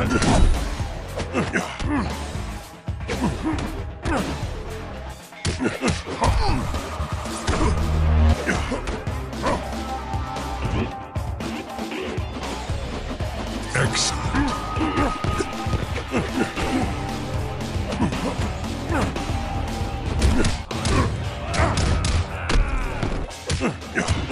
Excellent. Run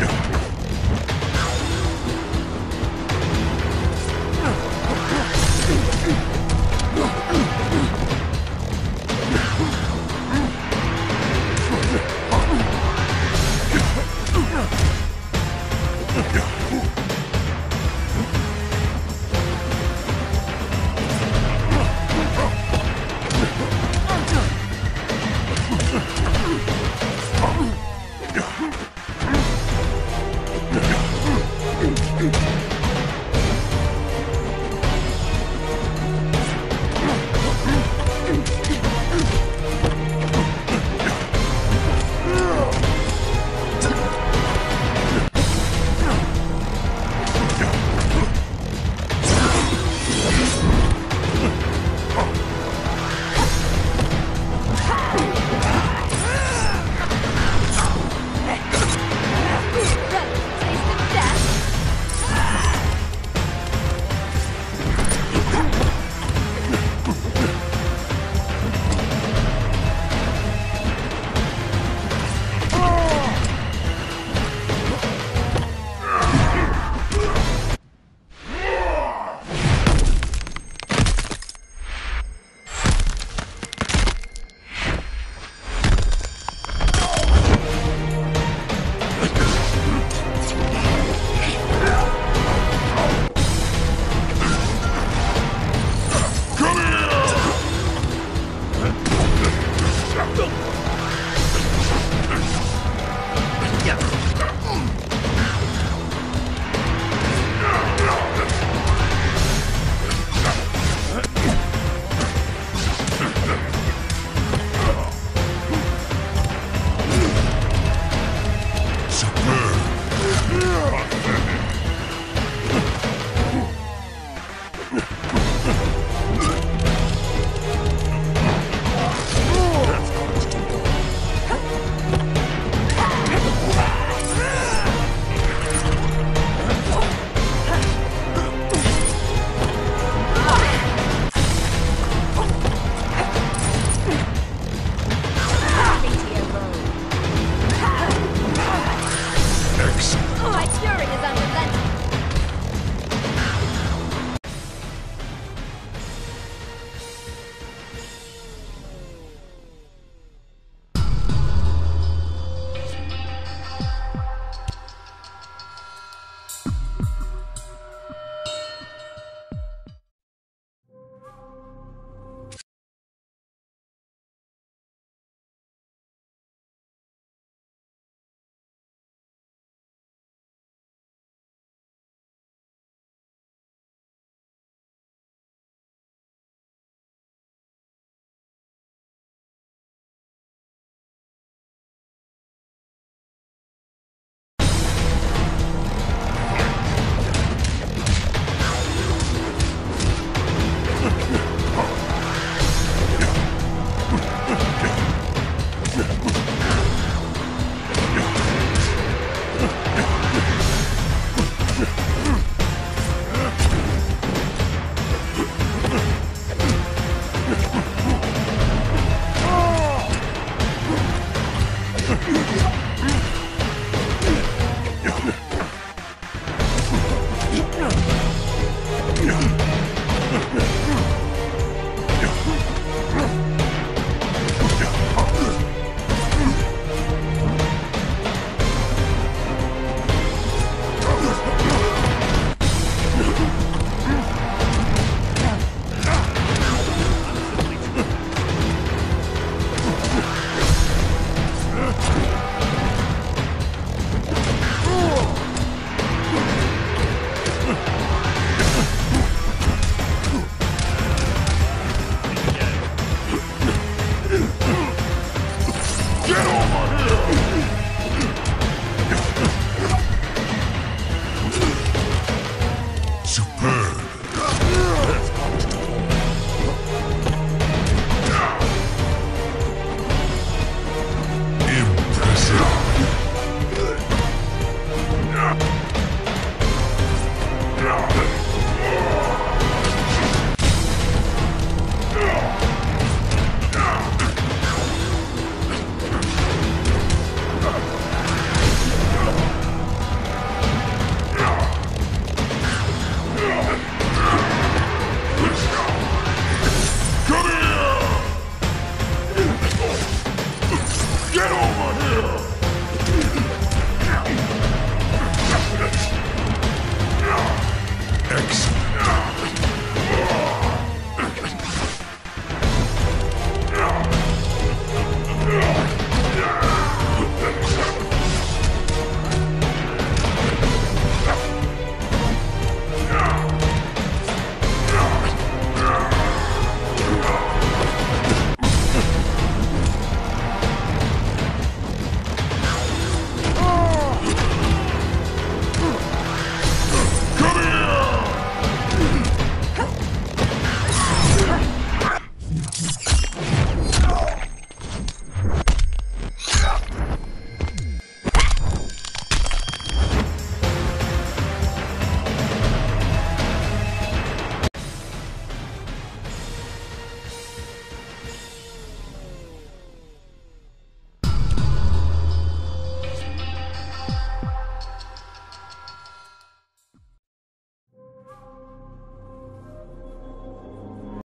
Don't.